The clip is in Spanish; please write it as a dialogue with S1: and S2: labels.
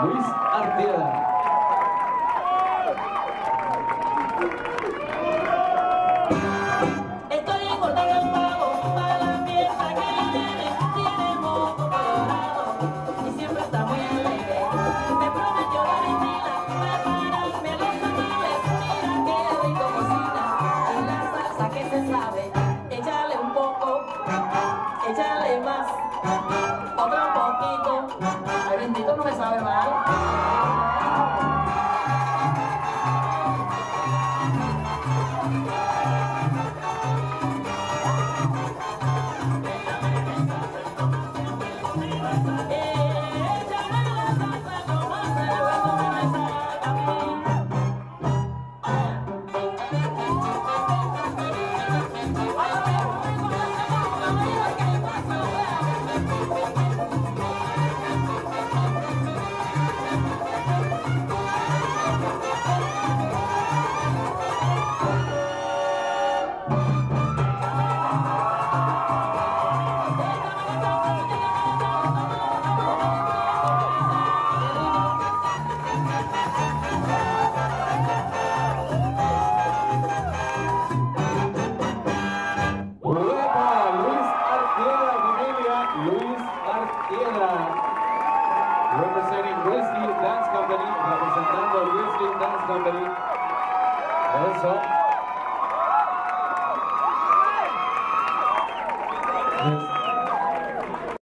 S1: Luis Artieda.
S2: Estoy en contra del pago, para la fiesta que tiene. Tiene poco cuidado y siempre está muy alegre. Me prometió la ventila, me paras, me alojo a la vez. Mira que doy tu cocina y la salsa que se sabe. Echale un poco, echale más, otro poquito.
S1: vai, vai. representing Wesley Dance Company, representando the Wesley Dance Company. Eso. Yes.